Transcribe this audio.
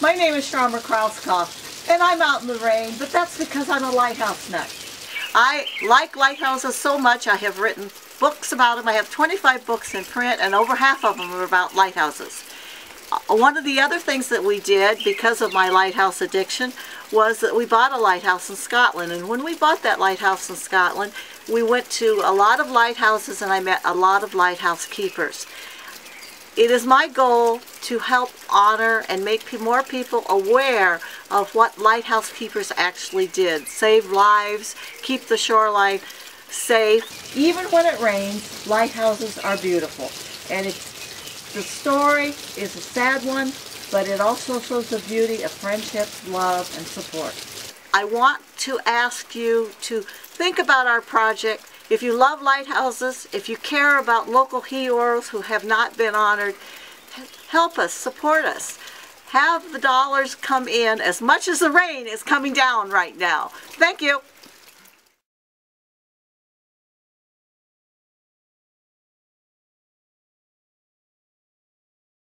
My name is Sharma Krauskopf, and I'm out in the rain, but that's because I'm a lighthouse nut. I like lighthouses so much I have written books about them. I have 25 books in print, and over half of them are about lighthouses. Uh, one of the other things that we did because of my lighthouse addiction was that we bought a lighthouse in Scotland. And when we bought that lighthouse in Scotland, we went to a lot of lighthouses and I met a lot of lighthouse keepers. It is my goal to help honor and make more people aware of what lighthouse keepers actually did. Save lives, keep the shoreline safe. Even when it rains, lighthouses are beautiful. And it's, the story is a sad one, but it also shows the beauty of friendship, love, and support. I want to ask you to think about our project if you love lighthouses, if you care about local heroes who have not been honored, help us, support us. Have the dollars come in as much as the rain is coming down right now. Thank you.